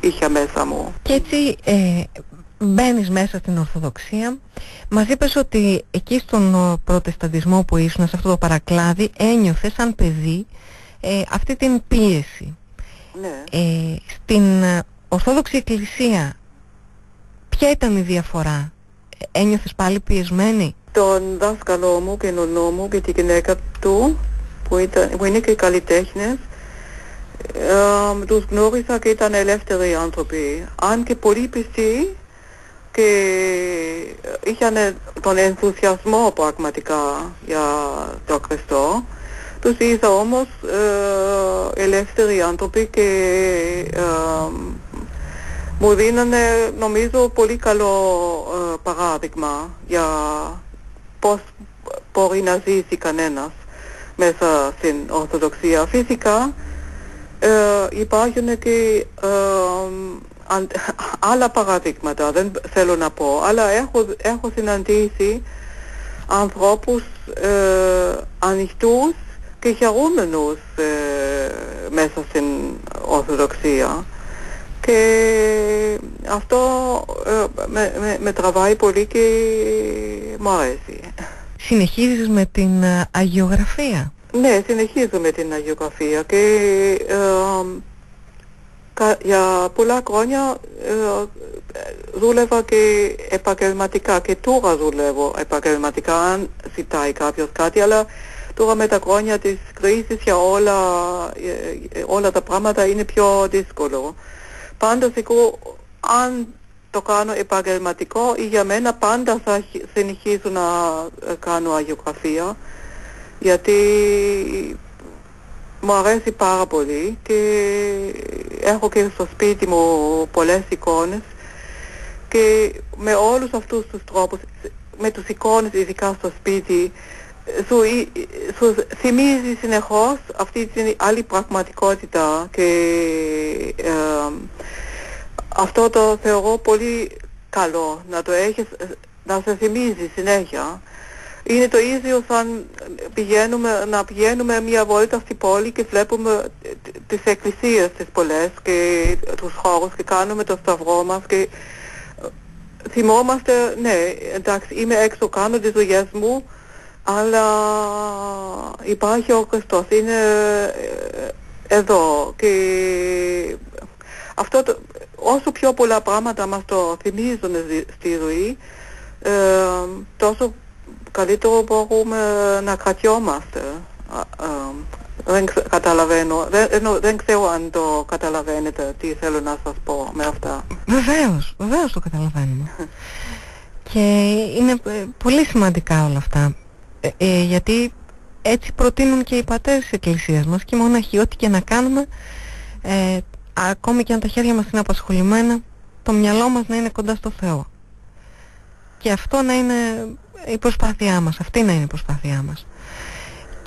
είχα μέσα μου. Και έτσι μπαίνεις μέσα στην Ορθοδοξία. Μας είπες ότι εκεί στον προτεσταντισμό που ήσουν, σε αυτό το παρακλάδι, ένιωθες σαν παιδί ε, αυτή την πίεση. Ναι. Ε, στην Ορθόδοξη Εκκλησία, ποια ήταν η διαφορά, ένιωθες πάλι πιεσμένη; Τον δάσκαλό μου και τον νόμο και τη γυναίκα του, που, ήταν, που είναι και καλλιτέχνες, ε, τους γνώρισα και ήταν ελεύθεροι άνθρωποι. Αν και πολύ πιστοί, και είχαν τον ενθουσιασμό πραγματικά για το Χριστό. Τους είδα όμως ε, ελεύθεροι άνθρωποι και ε, μου δίνανε νομίζω πολύ καλό ε, παράδειγμα για πώς μπορεί να ζήσει κανένας μέσα στην Ορθοδοξία. Φυσικά ε, υπάρχουν και άλλα παραδείγματα, δεν θέλω να πω, αλλά έχω, έχω συναντήσει ανθρώπους ε, ανοιχτούς και χαρούμενους ε, μέσα στην Ορθοδοξία και αυτό ε, με, με, με, τραβάει πολύ και μου αρέσει. Συνεχίζεις με την ε, αγιογραφία; Ναι, συνεχίζω με την αγιογραφία και για πολλά χρόνια ε, δούλευα και επαγγελματικά και τώρα δουλεύω επαγγελματικά αν ζητάει κάποιος κάτι αλλά τώρα με τα χρόνια της κρίσης για όλα, ε, όλα τα πράγματα είναι πιο δύσκολο. Πάντως εγώ αν το κάνω επαγγελματικό ή για μένα πάντα θα συνεχίσω να ε, κάνω αγιογραφία γιατί μου αρέσει πάρα πολύ και έχω και στο σπίτι μου πολλές εικόνες και με όλους αυτούς τους τρόπους, με τους εικόνες ειδικά στο σπίτι, σου, σου θυμίζει συνεχώς αυτή την άλλη πραγματικότητα και αυτό το θεωρώ πολύ καλό να το έχεις, να σε θυμίζει συνέχεια. Είναι το ίδιο σαν πηγαίνουμε, να πηγαίνουμε μια βόλτα στην πόλη και βλέπουμε τις εκκλησίες τις πολλές και τους χώρους και κάνουμε το σταυρό μας και ε, θυμόμαστε, ναι, εντάξει, είμαι έξω, κάνω τις δουλειές μου, αλλά υπάρχει ο Χριστός, είναι ε, εδώ και αυτό το, όσο πιο πολλά πράγματα μας το θυμίζουν στη ζωή, ε, τόσο καλύτερο μπορούμε να κρατιόμαστε. Δεν καταλαβαίνω, δεν, δεν ξέρω αν το καταλαβαίνετε τι θέλω να σας πω με αυτά. Βεβαίως, βεβαίως το καταλαβαίνουμε. και είναι ε, πολύ σημαντικά όλα αυτά. Ε, ε, γιατί έτσι προτείνουν και οι πατέρες της Εκκλησίας μας και μοναχοί ό,τι και να κάνουμε ε, ακόμη και αν τα χέρια μας είναι απασχολημένα το μυαλό μας να είναι κοντά στο Θεό και αυτό να είναι η προσπάθειά μας, αυτή να είναι η προσπάθειά μας.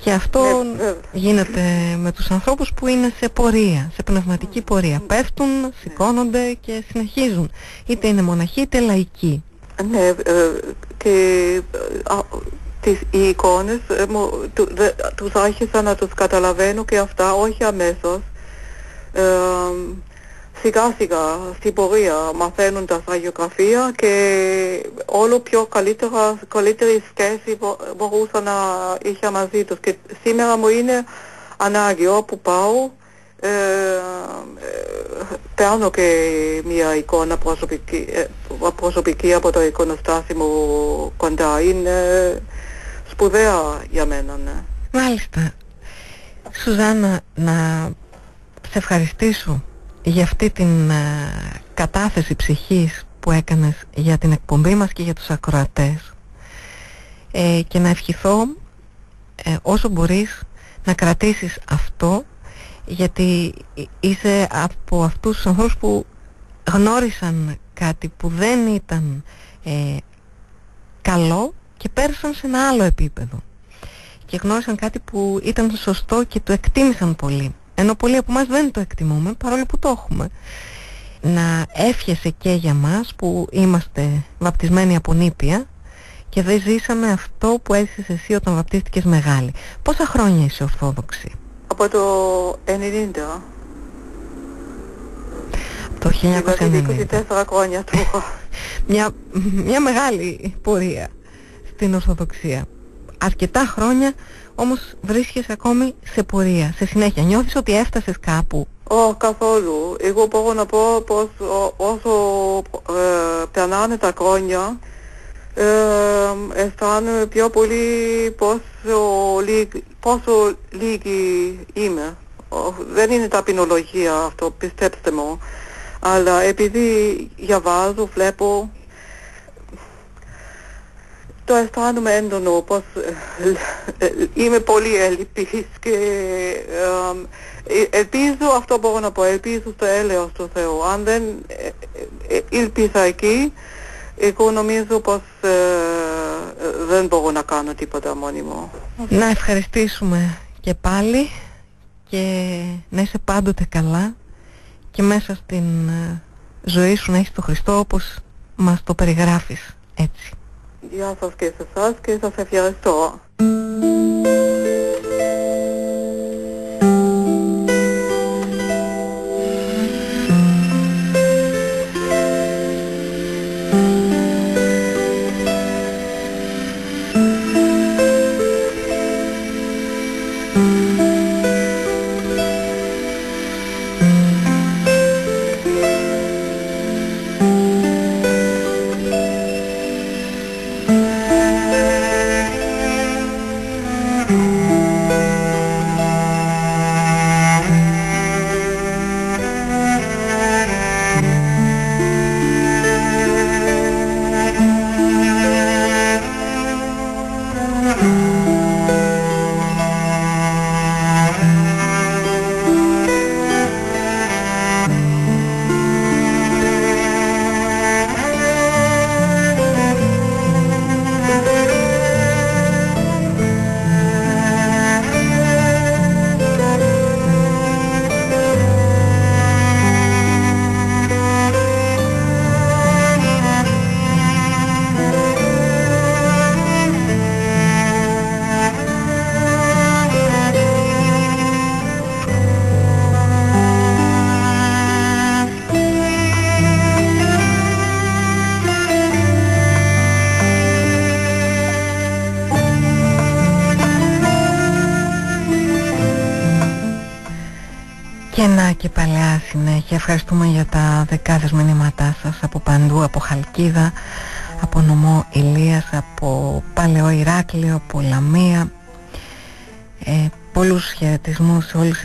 Και αυτό ναι, ναι. γίνεται με τους ανθρώπους που είναι σε πορεία, σε πνευματική πορεία. Πέφτουν, σηκώνονται και συνεχίζουν. Είτε είναι μοναχοί είτε λαϊκοί. Ναι, ε, και τις, οι εικόνες ε, τους άρχισα να τους καταλαβαίνω και αυτά όχι αμέσως. Ε, σιγά σιγά στην πορεία μαθαίνουν τα γεωγραφία και όλο πιο καλύτερα, καλύτερη σχέση μπορούσα να είχα μαζί τους. Και σήμερα μου είναι ανάγκη. Όπου πάω ε, ε, παίρνω και μια εικόνα προσωπική, ε, προσωπική από το εικονοστάσι μου κοντά. Είναι σπουδαία για μένα ναι. Μάλιστα. Σουζάννα, να σε ευχαριστήσω για αυτή την κατάθεση ψυχής που έκανες για την εκπομπή μας και για τους ακροατές. Ε, και να ευχηθώ ε, όσο μπορείς να κρατήσεις αυτό γιατί είσαι από αυτούς τους ανθρώπους που γνώρισαν κάτι που δεν ήταν ε, καλό και πέρασαν σε ένα άλλο επίπεδο. Και γνώρισαν κάτι που ήταν σωστό και το εκτίμησαν πολύ ενώ πολλοί από εμάς δεν το εκτιμούμε παρόλο που το έχουμε να εύχεσαι και για μας που είμαστε βαπτισμένοι από νήπια και δεν ζήσαμε αυτό που έζησες εσύ όταν βαπτίστηκες μεγάλη. Πόσα χρόνια είσαι ορθόδοξη; Από το 90. Το 1990. Δηλαδή 24 χρόνια του. μια, μια μεγάλη πορεία στην Ορθοδοξία. Αρκετά χρόνια όμως βρίσκεσαι ακόμη σε πορεία, σε συνέχεια. Νιώθεις ότι έφτασες κάπου; Ω, καθόλου. Εγώ μπορώ να πω πως όσο ε, περνάνε τα χρόνια ε, αισθάνομαι πιο πολύ πόσο, λίγη, πόσο λίγη είμαι. Δεν είναι ταπεινολογία αυτό, πιστέψτε μου. Αλλά επειδή διαβάζω, βλέπω, το αισθάνομαι έντονο πως ε, ε, είμαι πολύ ελλειπής και ε, ελπίζω, αυτό μπορώ να πω, ελπίζω στο έλεος του Θεού. Αν δεν ελπίζα εκεί, εγώ νομίζω πως δεν μπορώ να κάνω τίποτα μόνιμο. Να ευχαριστήσουμε και πάλι και να είσαι πάντοτε καλά και μέσα στην ζωή σου να έχεις το Χριστό όπως μας το περιγράφεις έτσι. Γεια σας και σε εσάς και σας ευχαριστώ. και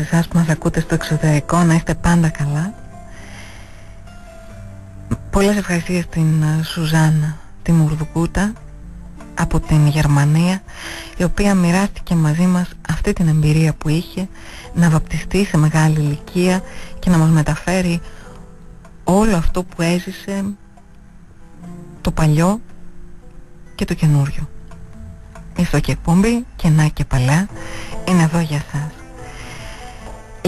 εσάς που μας ακούτε στο εξωτερικό, να είστε πάντα καλά. Πολλές ευχαριστίες στην ε, Σουζάννα, τη Μουρδουκούτα, από την Γερμανία, η οποία μοιράστηκε μαζί μας αυτή την εμπειρία που είχε να βαπτιστεί σε μεγάλη ηλικία και να μας μεταφέρει όλο αυτό που έζησε το παλιό και το καινούριο. Είστε και εκπομπή και να και παλιά είναι εδώ για σας.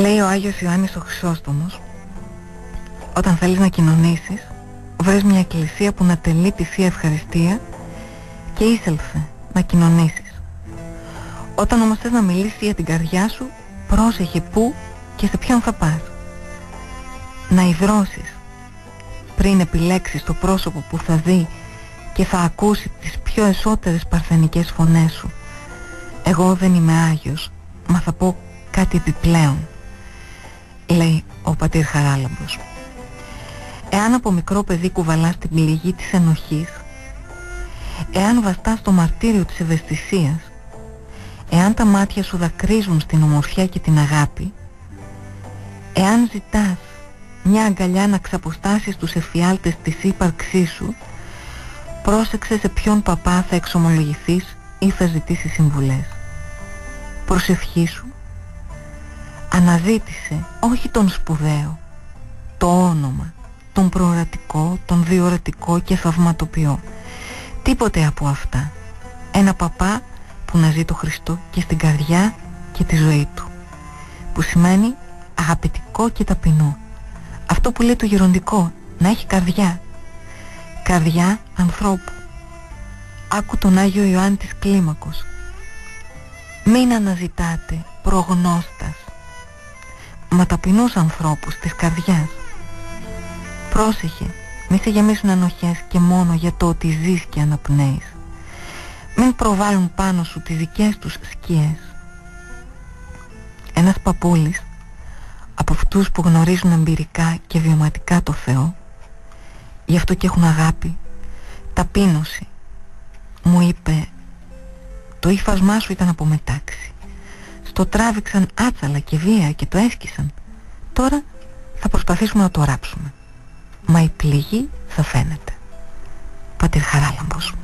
Λέει ο Άγιος Ιωάννης ο Χρυσόστομος όταν θέλεις να κοινωνήσεις βρες μια εκκλησία που να τελεί τη Θεία Ευχαριστία και ήσελθε να κοινωνήσεις. Όταν όμως θες να μιλήσεις για την καρδιά σου πρόσεχε πού και σε ποιον θα πας. Να υδρώσεις πριν επιλέξεις το πρόσωπο που θα δει και θα ακούσει τις πιο εσώτερες παρθενικές φωνές σου. Εγώ δεν είμαι Άγιος, μα θα πω κάτι επιπλέον, λέει ο πατήρ Χαράλαμπος. Εάν από μικρό παιδί κουβαλάς την πληγή της ενοχής, εάν βαστάς το μαρτύριο της ευαισθησίας, εάν τα μάτια σου δακρύζουν στην ομορφιά και την αγάπη, εάν ζητάς μια αγκαλιά να ξαποστάσεις τους εφιάλτες της ύπαρξής σου, πρόσεξε σε ποιον παπά θα εξομολογηθείς ή θα ζητήσεις συμβουλές. Προσευχή σου, αναζήτησε όχι τον σπουδαίο, το όνομα, τον προορατικό, τον διορατικό και θαυματοποιό. Τίποτε από αυτά. Ένα παπά που να ζει το Χριστό και στην καρδιά και τη ζωή του. Που σημαίνει αγαπητικό και ταπεινό. Αυτό που λέει το γεροντικό, να έχει καρδιά. Καρδιά ανθρώπου. Άκου τον Άγιο Ιωάννη της Κλίμακος. Μην αναζητάτε προγνώστας, μα ταπεινούς ανθρώπους της καρδιάς. Πρόσεχε, μη σε γεμίσουν ανοχές και μόνο για το ότι ζεις και αναπνέεις. Μην προβάλλουν πάνω σου τις δικές τους σκιές. Ένας παππούλης, από αυτούς που γνωρίζουν εμπειρικά και βιωματικά το Θεό, γι' αυτό και έχουν αγάπη, ταπείνωση, μου είπε το ύφασμά σου ήταν από μετάξι. Στο τράβηξαν άτσαλα και βία και το έσκησαν. Τώρα θα προσπαθήσουμε να το ράψουμε. Μα η πληγή θα φαίνεται. Πατήρ Χαράλαμπος.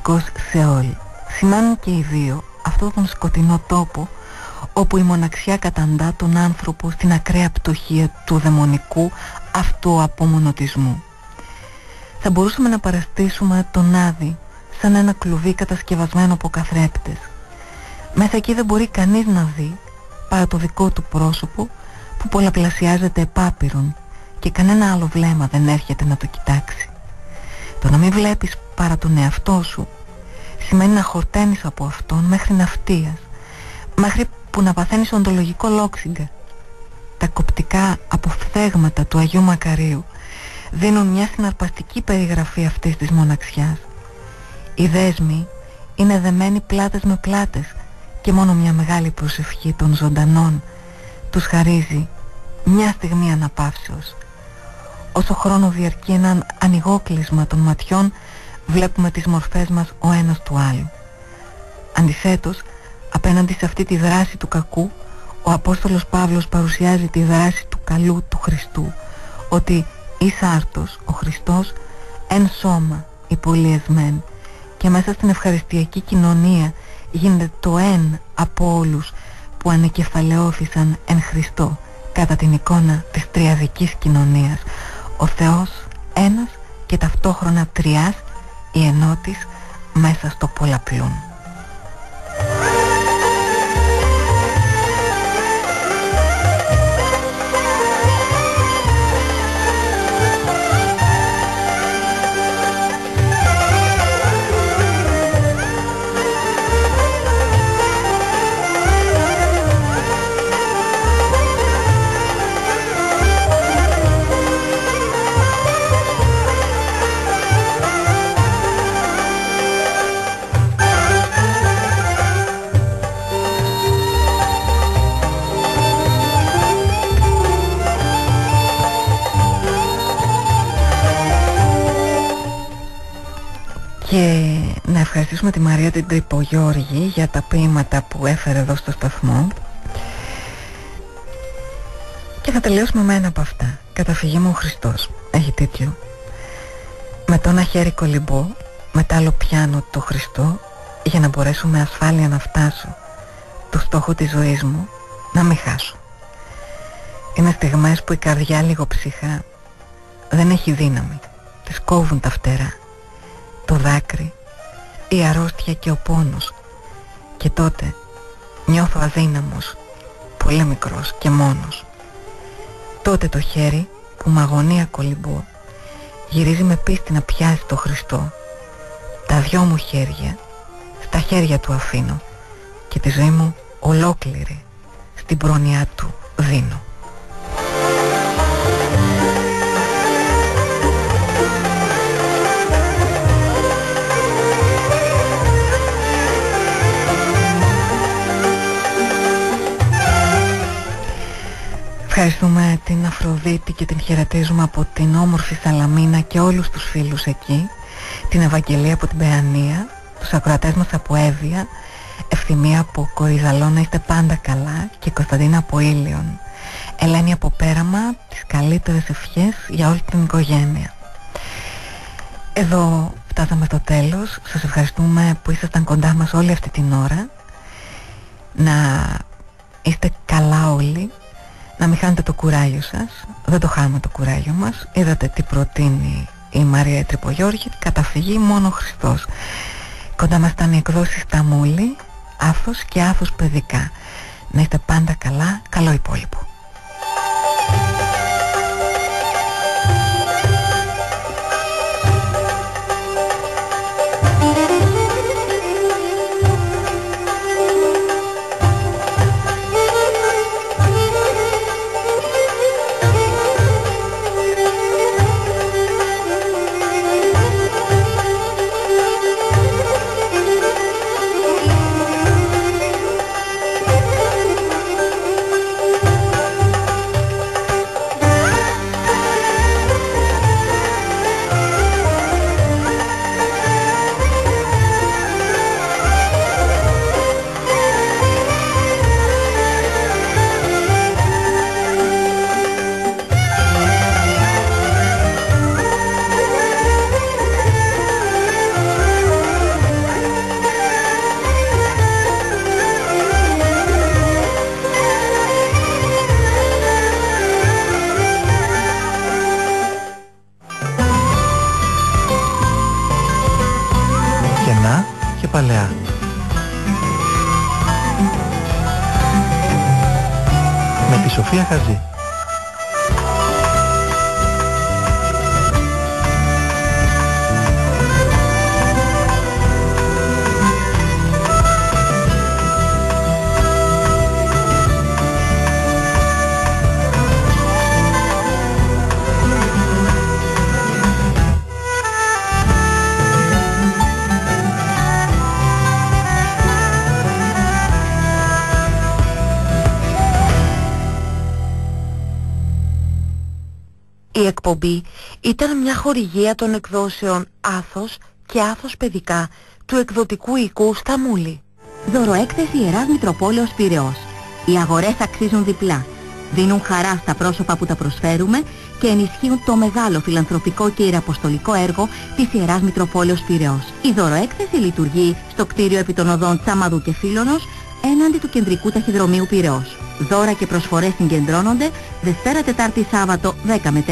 Όπως και εβραϊκός Σεόλ σημαίνουν και οι δύο αυτόν τον σκοτεινό τόπο όπου η μοναξιά καταντά τον άνθρωπο στην ακραία πτωχία του δαιμονικού αυτοαπομονωτισμού. Θα μπορούσαμε να παραστήσουμε τον Άδη σαν ένα κλουβί κατασκευασμένο από καθρέπτες. Μέσα εκεί δεν μπορεί κανείς να δει παρά το δικό του πρόσωπο που πολλαπλασιάζεται επάπειρον και κανένα άλλο βλέμμα δεν έρχεται να το κοιτάξει. Το να μην βλέπεις παρά τον εαυτό σου σημαίνει να χορταίνεις από αυτόν μέχρι ναυτίας μέχρι που να παθαίνεις οντολογικό λόξιγκα τα κοπτικά αποφθέγματα του Αγίου Μακαρίου δίνουν μια συναρπαστική περιγραφή αυτής της μοναξιάς. Οι δέσμοι είναι δεμένοι πλάτες με πλάτες και μόνο μια μεγάλη προσευχή των ζωντανών τους χαρίζει μια στιγμή αναπαύσεως όσο χρόνο διαρκεί ένα ανοιγόκλεισμα των ματιών βλέπουμε τις μορφές μας ο ένας του άλλου. Αντιθέτως, απέναντι σε αυτή τη δράση του κακού, ο Απόστολος Παύλος παρουσιάζει τη δράση του καλού του Χριστού, ότι εις άρτος ο Χριστός εν σώμα υπολιεσμέν και μέσα στην ευχαριστιακή κοινωνία γίνεται το εν από όλους που ανεκεφαλαιώθησαν εν Χριστώ κατά την εικόνα της τριαδικής κοινωνίας ο Θεός ένας και ταυτόχρονα τριάς η ενότης μέσα στο πολλαπλούν. Ευχαριστήσουμε τη Μαρία την Τρυπογιώργη για τα ποίηματα που έφερε εδώ στο σταθμό Και θα τελειώσουμε με ένα από αυτά. Καταφυγή μου ο Χριστός. Έχει τίτλο. Με το ένα χέρι κολυμπώ, με το άλλο πιάνω το Χριστό για να μπορέσω με ασφάλεια να φτάσω το στόχο της ζωής μου να μην χάσω. Είναι στιγμές που η καρδιά λίγο ψυχά δεν έχει δύναμη. Της κόβουν τα φτερά. Το δάκρυ, η αρρώστια και ο πόνος. Και τότε νιώθω αδύναμος, πολύ μικρός και μόνος. Τότε το χέρι που με αγωνία κολυμπώ γυρίζει με πίστη να πιάσει το Χριστό. Τα δυο μου χέρια στα χέρια του αφήνω και τη ζωή μου ολόκληρη στην πρόνοιά του δίνω. Ευχαριστούμε την Αφροδίτη και την χαιρετίζουμε από την όμορφη Σαλαμίνα και όλους τους φίλους εκεί την Ευαγγελία από την Παιανία τους ακροατές μας από Εύβοια. Ευθυμία από Κορυδαλό να είστε πάντα καλά και Κωνσταντίνα από Ήλιον. Ελένη από Πέραμα τις καλύτερες ευχές για όλη την οικογένεια. Εδώ φτάσαμε στο τέλος. Σας ευχαριστούμε που ήσασταν κοντά μας όλη αυτή την ώρα. Να είστε καλά όλοι να μην χάνετε το κουράγιο σας. Δεν το χάνουμε το κουράγιο μας. Είδατε τι προτείνει η Μαρία Τρυπογιώργη. Καταφυγή μόνο ο Χριστός. Κοντά μας ήταν οι εκδόσεις Ταμούλη Άφος και Άφος παιδικά να είστε πάντα καλά. Καλό υπόλοιπο και παλαιά. Με τη Σοφία Χαζή. Εκπομπή ήταν μια χορηγία των εκδόσεων Άθος και Άθος Παιδικά του εκδοτικού οικού Σταμούλη. Δωροέκθεση Ιεράς Μητροπόλεως Πυραιός. Οι αγορές αξίζουν διπλά. Δίνουν χαρά στα πρόσωπα που τα προσφέρουμε και ενισχύουν το μεγάλο φιλανθρωπικό και ιεραποστολικό έργο της Ιεράς Μητροπόλεως Πυραιός. Η δωροέκθεση λειτουργεί στο κτίριο επί των οδών Τσάμαδου και Φίλωνος έναντι του κεντρικού ταχυδρομείου Πυραιός. Δώρα και προσφορές συγκεντρώνονται Δευτέρα Τετάρτη Σάββατο 10 με 4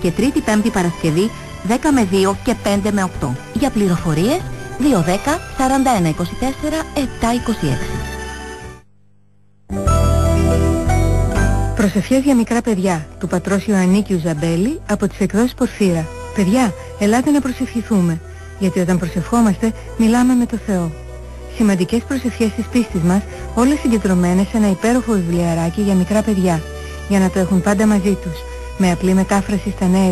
και Τρίτη Πέμπτη Παρασκευή 10 με 2 και 5 με 8. Για πληροφορίες 210 4124 726. Προσευχές για μικρά παιδιά του πατρός Ιωαννίκιου Ζαμπέλη από τις εκδόσεις Πορφύρα. Παιδιά, ελάτε να προσευχηθούμε, γιατί όταν προσευχόμαστε μιλάμε με το Θεό σημαντικές προσευχές της πίστης μας, όλες συγκεντρωμένες σε ένα υπέροχο βιβλιαράκι για μικρά παιδιά, για να το έχουν πάντα μαζί τους, με απλή μετάφραση στα νέα